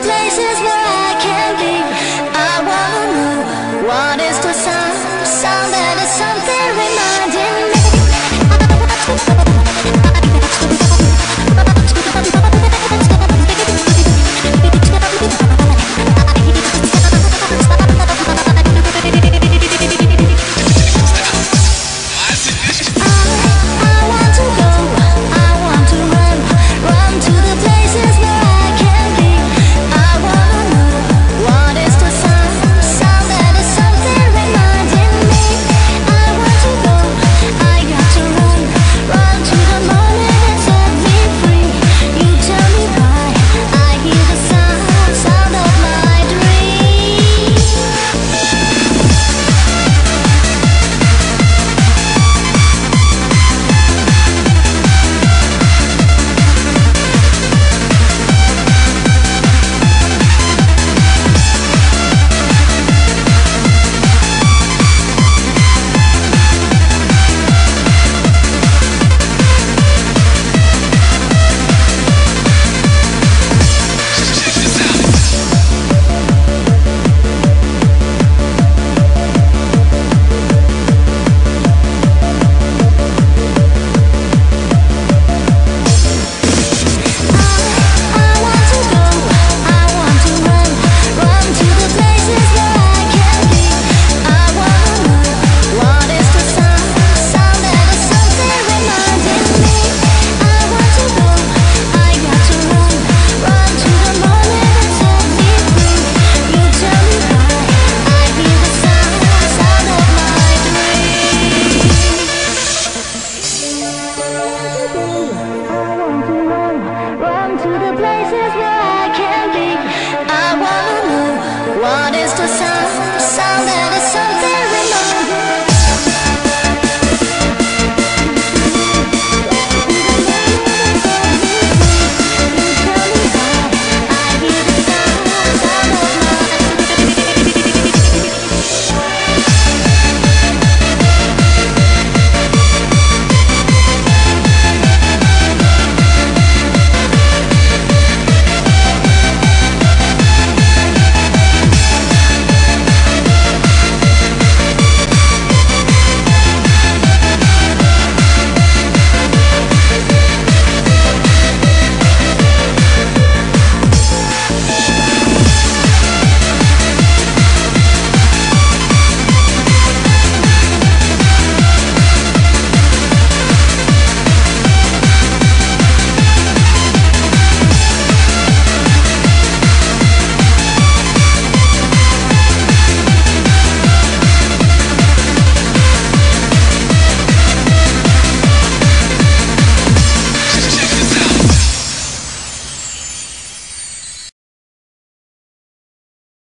places where